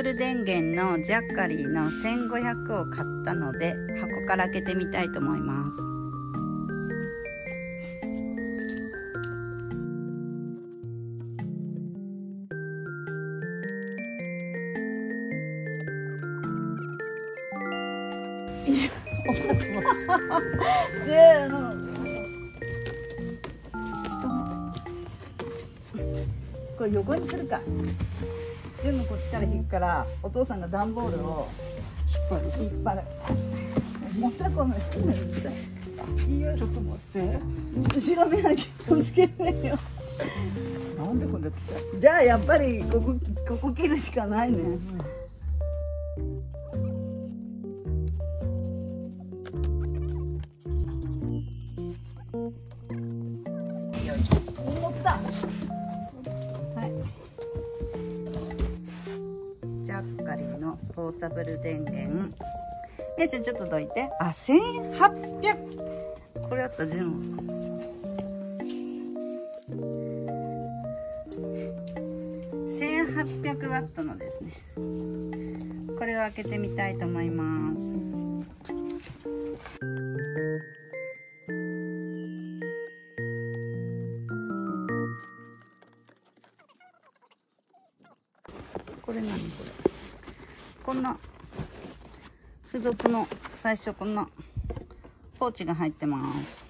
ブル電源のジャッカリーの1500を買ったので箱から開けてみたいと思います。でこれ横にするか。からお父さんが段ボールを引っ張る。引っ張る。またこのい。やちょっと待って。後ろ目は気をつけてよ。なんでこんなじゃあやっぱりここここ切るしかないね、うんタブル電源。えじゃちょっとどいて。あ1800これあった順1800ワットのですね。これを開けてみたいと思います。こんな付属の最初こんなポーチが入ってます。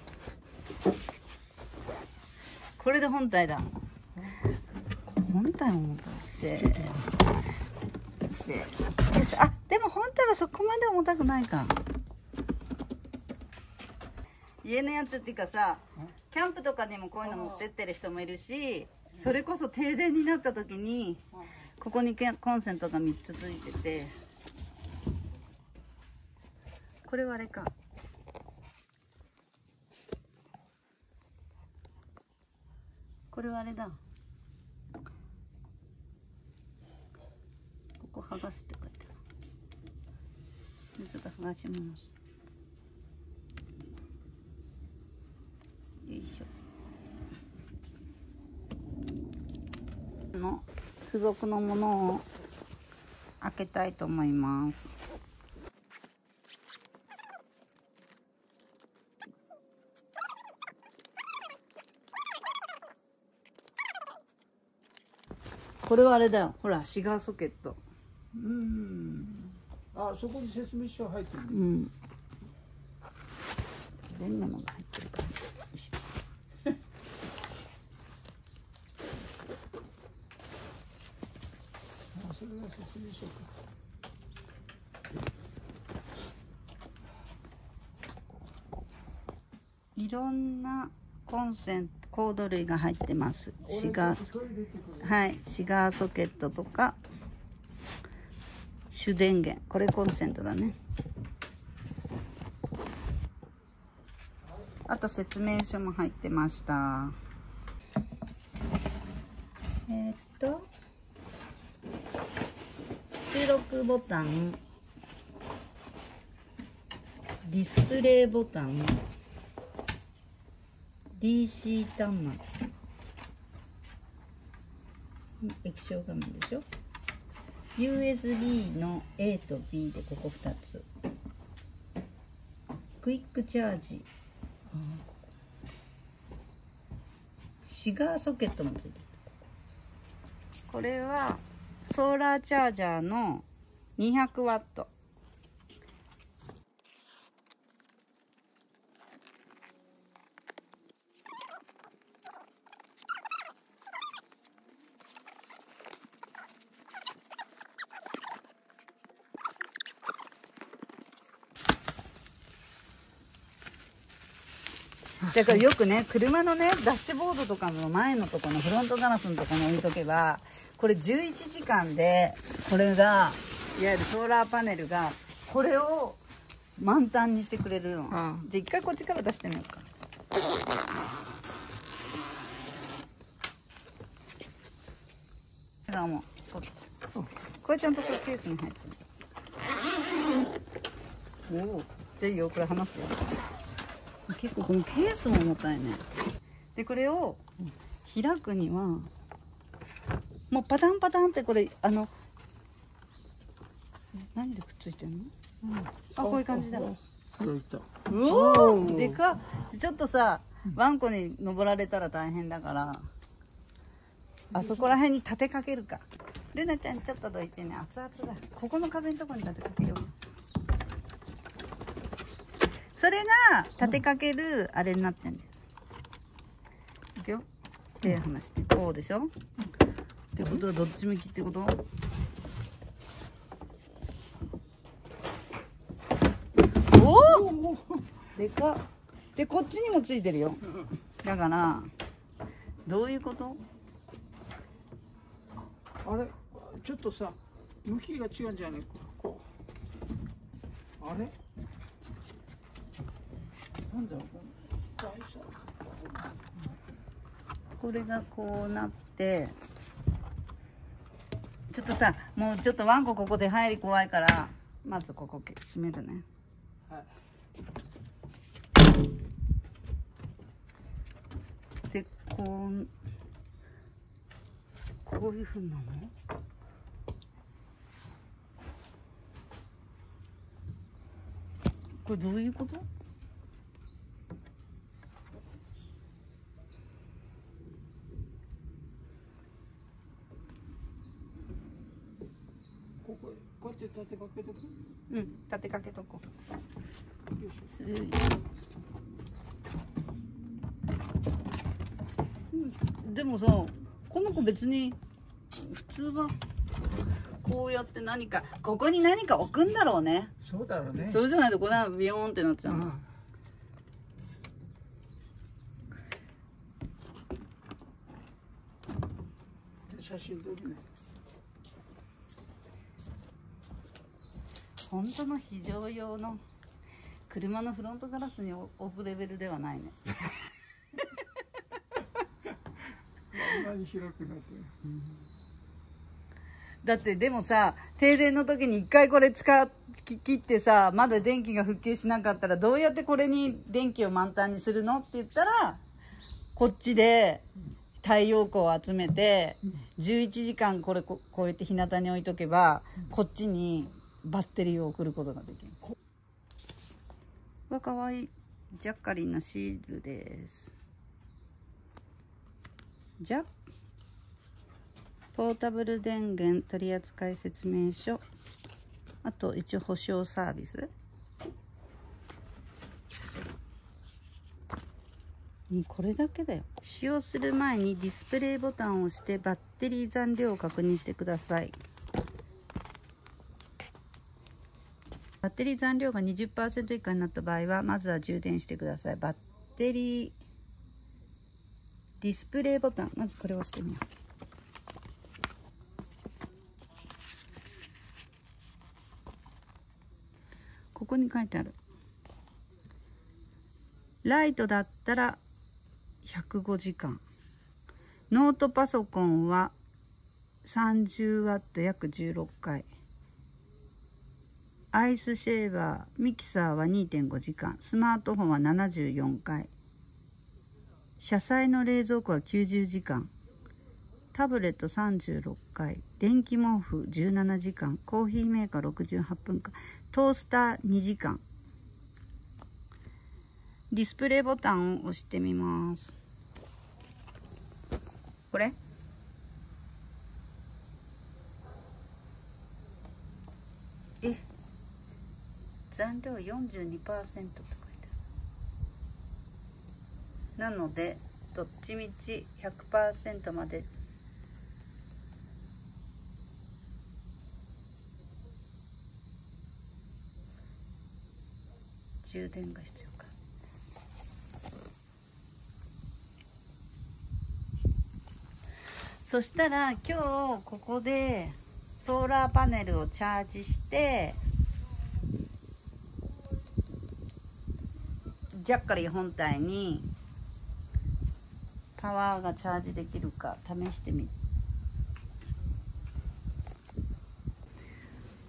これで本体だ。本体も重たいせ。せ。よし。あでも本体はそこまで重たくないか。家のやつっていうかさキャンプとかにもこういうの持ってってる人もいるしそれこそ停電になった時にここにコンセントが3つついててこれはあれか。これはあれだ。ここ剥がすって書いてある。ちょっと剥がしますよいしょの付属のものを開けたいと思います。これはあれだよ。ほらシガーソケット。うん。あそこに説明書入ってる。うん。どんなのが入ってるかいろんなコンセントコード類が入ってます。シガーはいシガーソケットとか主電源。これコンセントだね。あと説明書も入ってましたえー、っとボタンディスプレイボタン DC 端末。液晶画面でしょ？USB の A と B でここ2つ。クイックチャージ。シガーソケットもついてる。これはソーラーチャージャーの200ワット。だからよくね、車のね、ダッシュボードとかの前のとこのフロントガラスのとこに置いとけば、これ11時間で、これがいわゆるソーラーパネルがこれを満タンにしてくれるの、ん。じゃあ一回こっちから出してみようか。違うも。んこっちこれちゃんとこれケースに入ってる。おおじゃあいいよ。これ離すよ。結構このケースも重たいね。でこれを開くにはもうパタンパタンってこれあの何でくっついてんの？あこういう感じだ。うおーでかっ。ちょっとさワンコに登られたら大変だからあそこら辺に立てかけるか。ルナちゃんちょっとどいてね。熱々だ。ここの壁のとこに立てかけよう。それが立てかけるあれになってんだよ。いくよ。手離して。こうでしょ。ってことはどっち向きってこと？おおでか。でこっちにもついてるよ。だからどういうこと？あれ？ちょっとさ向きが違うんじゃない？かこう。あれ？なんだろう？この大さこれがこうなって。ちょっとさもうちょっとワンコここで入り怖いからまずここ閉めるね。はい。でこうこういうふうなの？これどういうこと？ここ。こうやって立てかけとく？うん立てかけとこう。よいしするうん。でもさこの子別に普通はこうやって何かここに何か置くんだろうね。ょそうだろうね。それじゃないとこれビヨーンってなっちゃうの。ああ写真撮るね本当の非常用の車のフロントガラスに置くレベルではないね。こんなに広くなってるだってでもさ停電の時に一回これ使っ切ってさまだ電気が復旧しなかったらどうやってこれに電気を満タンにするのって言ったらこっちで太陽光を集めて11時間これここうやって日向に置いとけばこっちにバッテリーを送ることができるわかわいい。ジャッカリンのシールです。じゃポータブル電源取扱説明書。あと一応保証サービス。これだけだよ。使用する前にディスプレイボタンを押してバッテリー残量を確認してください。ッテリー残量が20%以下になった場合はまずは充電してください。バッテリーディスプレイボタン。まずこれを押してみよう。ここに書いてある。ライトだったら105時間。ノートパソコンは 30W 約16回。アイスシェーバーミキサーは2.5時間。スマートフォンは74回。車載の冷蔵庫は90時間。タブレット36回。電気毛布17時間。コーヒーメーカー68分間。トースター2時間。ディスプレイボタンを押してみます。これ？残量42%と書いてある。なのでどっちみち100%まで。充電が必要か。そしたら今日ここでソーラーパネルをチャージしてジャッカリ本体にパワーがチャージできるか試してみ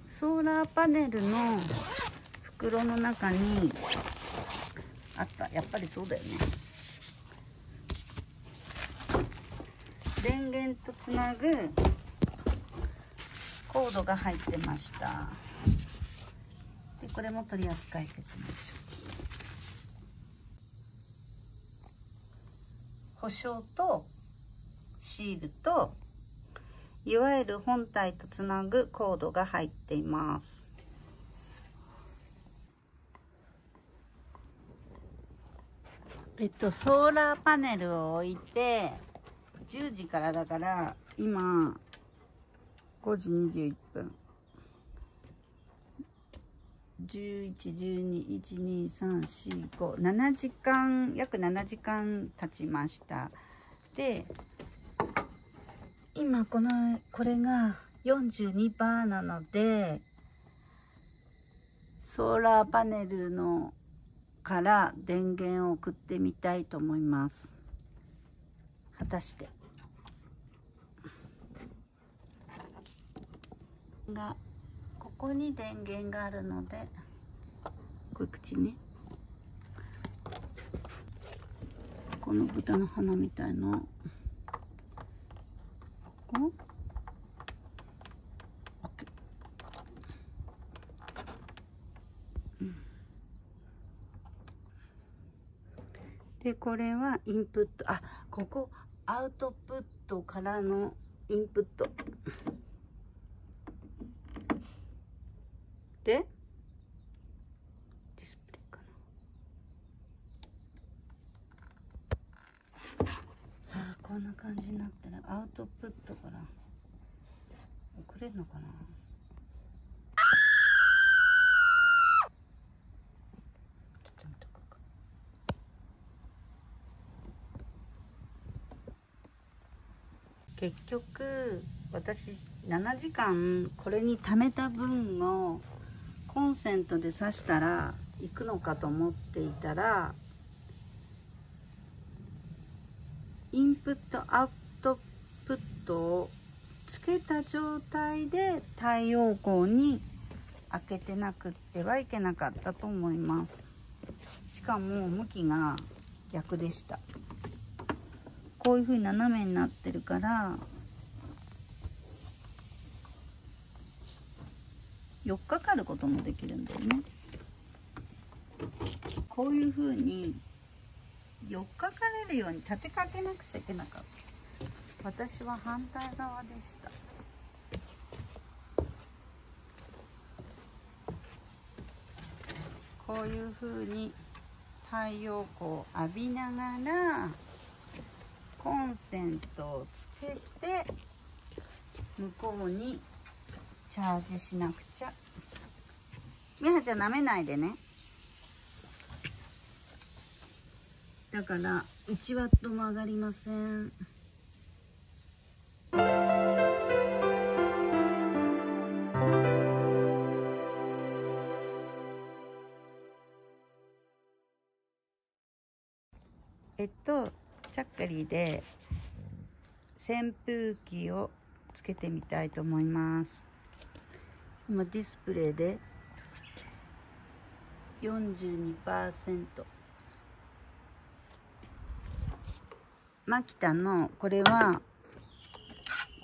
ソーラーパネルの袋の中にあった。やっぱりそうだよね。電源とつなぐコードが入ってました。でこれも取り扱い説明書保証とシールといわゆる本体とつなぐコードが入っています。えっとソーラーパネルを置いて10時からだから今5時21分。1112123457時間約7時間経ちました。で今このこれが42%なのでソーラーパネルのから電源を送ってみたいと思います。果たして。がここに電源があるのでこういう口ね。この豚の鼻みたいな。ここ？でこれはインプット。あここアウトプットからのインプット。でディスプレイかな。あこんな感じになってるアウトプットから送れるのかな。結局私7時間これに貯めた分をコンセントで挿したら行くのかと思っていたらインプットアウトプットをつけた状態で太陽光に開けてなくってはいけなかったと思います。しかも向きが逆でした。こういう風に斜めになってるから4日かかることもできるんだよね。こういう風に4日かかれるように立てかけなくちゃいけなかった。私は反対側でした。こういう風に太陽光を浴びながらコンセントをつけて向こうにチャージしなくちゃ。みはちゃん舐めないでね。だから1ワットも上がりません。えっとチャッカリーで扇風機をつけてみたいと思います。今ディスプレイで42%マキタのこれは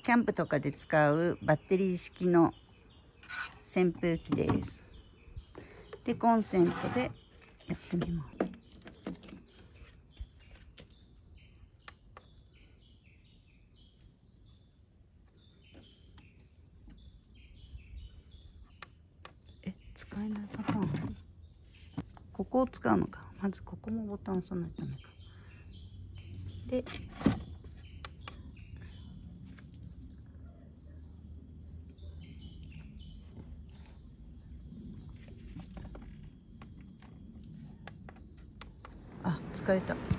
キャンプとかで使うバッテリー式の扇風機です。でコンセントでやってみますえ使えないパターンここを使うのか。まずここもボタン押さないとダメか。であ使えた。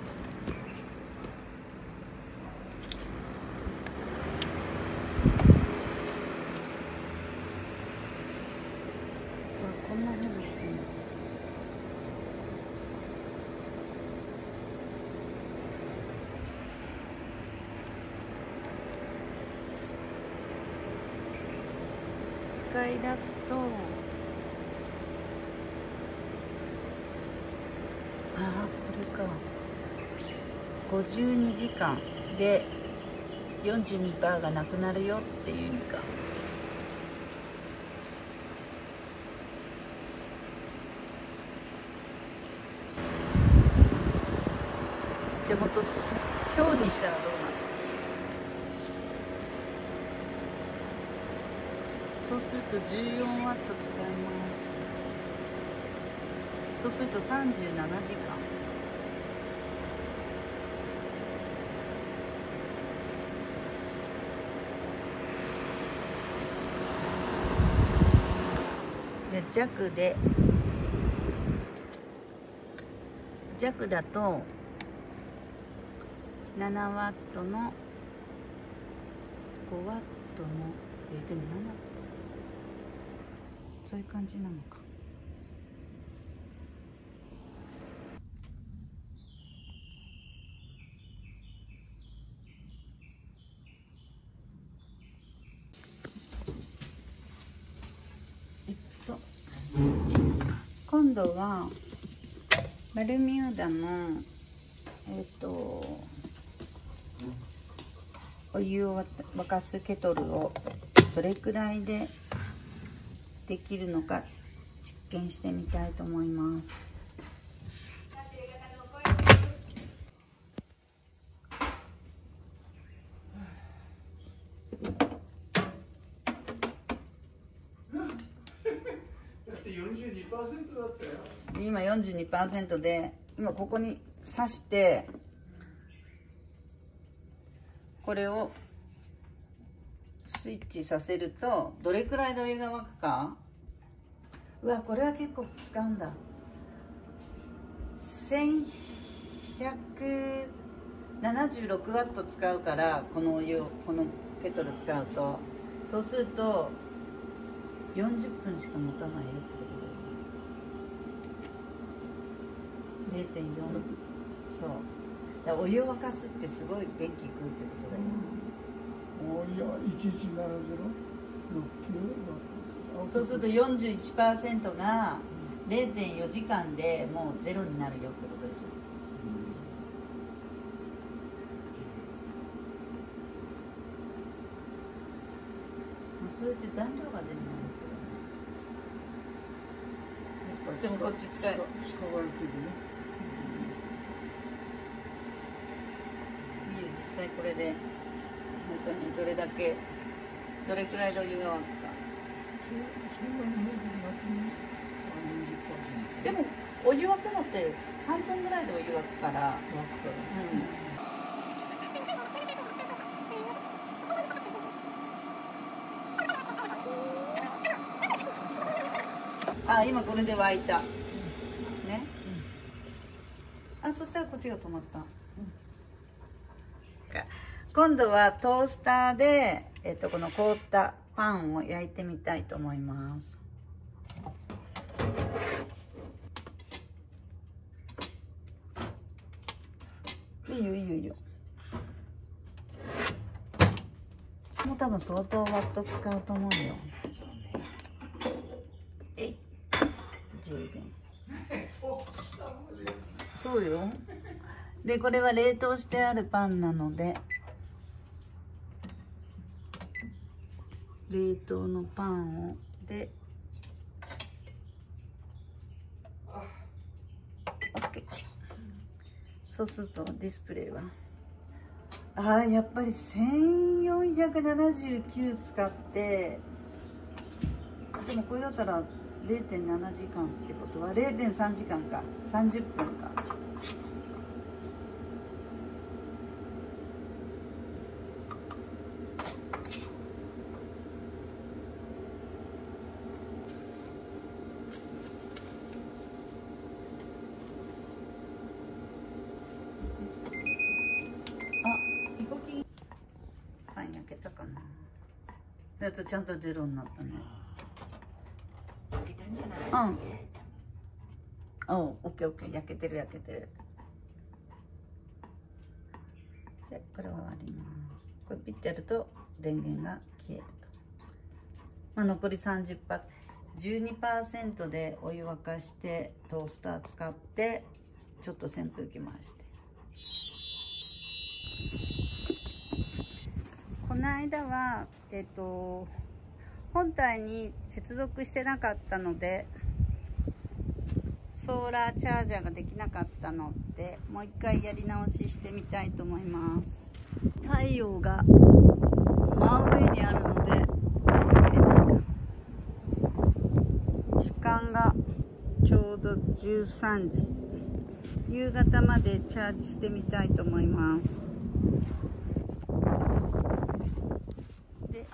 こんなふうにしてる。使い出すとああこれか52時間で42%がなくなるよっていう意味か。もっと強にしたらどうなるそうすると14ワット使いますそうすると37時間。で弱で弱だと7ワットの5ワットのえでも7そういう感じなのか。えっと今度はバルミューダのえっとお湯を沸かすケトルをどれくらいでできるのか実験してみたいと思います。だって42%だったよ。今42%で今ここに刺してこれをスイッチさせるとどれくらいでお湯が沸くか？うわこれは結構使うんだ。1176ワット使うからこのお湯をこのケトル使うと。そうすると40分しか持たないよってことだよね。0.4そう。だお湯を沸かすってすごい電気食うってことだよ、おいや1170そうすると41%が0.4時間でもうゼロになるよってことですよ。まあそれって残量が出るのでもこっち使え。使われてるねいいよ実際これで。本当にどれだけどれくらいでお湯が沸くか。それそれはね40%でもお湯沸くのって3分ぐらいでお湯沸くから。湧くからあ今これで沸いた。ね、あそしたらこっちが止まった、今度はトースターで、えっと、この凍ったパンを焼いてみたいと思います。いいよいいよいいよ。もう多分相当ワット使うと思うよ。えい。充電そうよ。でこれは冷凍してあるパンなので。冷凍のパンをで OK そうするとディスプレイは？ああやっぱり1479使ってでもこれだったら0.7時間ってことは0.3時間か。30分かあ、飛行機パン焼けたかなやっとちゃんとゼロになったね開けたんじゃない？うん。おう、オッケーオッケー、焼けてる焼けてる。で、これ終わります。これピッてやると電源が消えると。まあ、残り30%パ12%でお湯沸かしてトースター使ってちょっと扇風機回してこの間はえっ、と本体に接続してなかったのでソーラーチャージャーができなかったのでもう一回やり直ししてみたいと思います。太陽が真上にあるので太陽入れないか時間がちょうど13時。夕方までチャージしてみたいと思いますで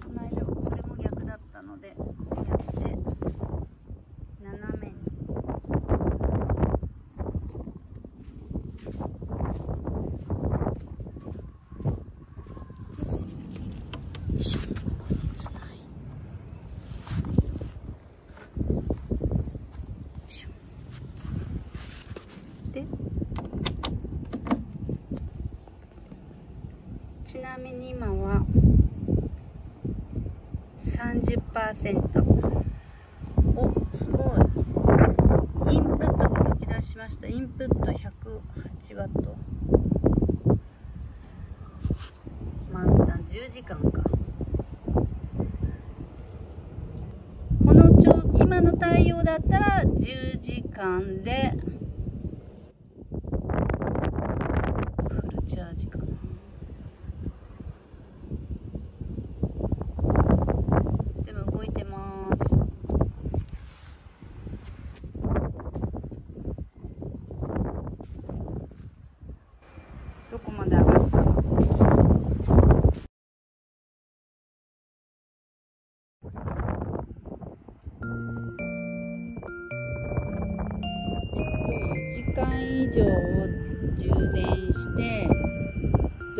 この間はこれも逆だったのでこうやって斜めによいしょここにつないよいしょでちなみに今は30%おすごい。インプットが動き出しました。インプット108ワット。満タン10時間か。このちょ今の太陽だったら10時間で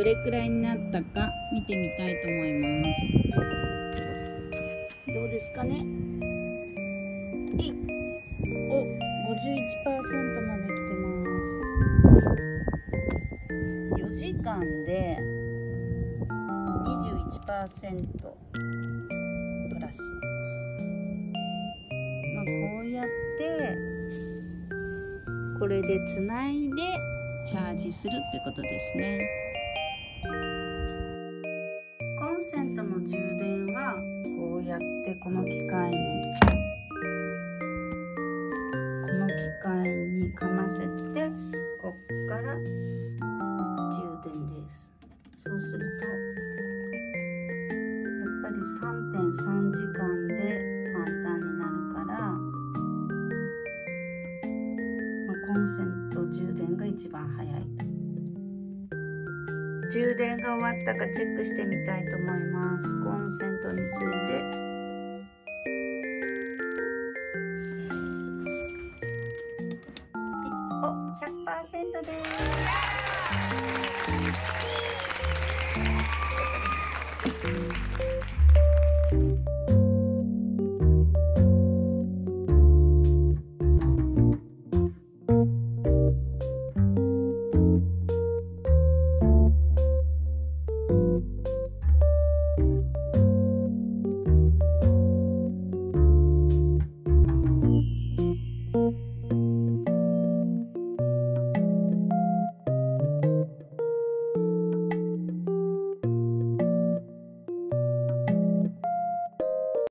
れくらいになったか見てみたいと思います。どうですかね。お51%まで来てます。4時間で21%プラス。まあこうやってこれでつないでチャージするってことですね。この機会に。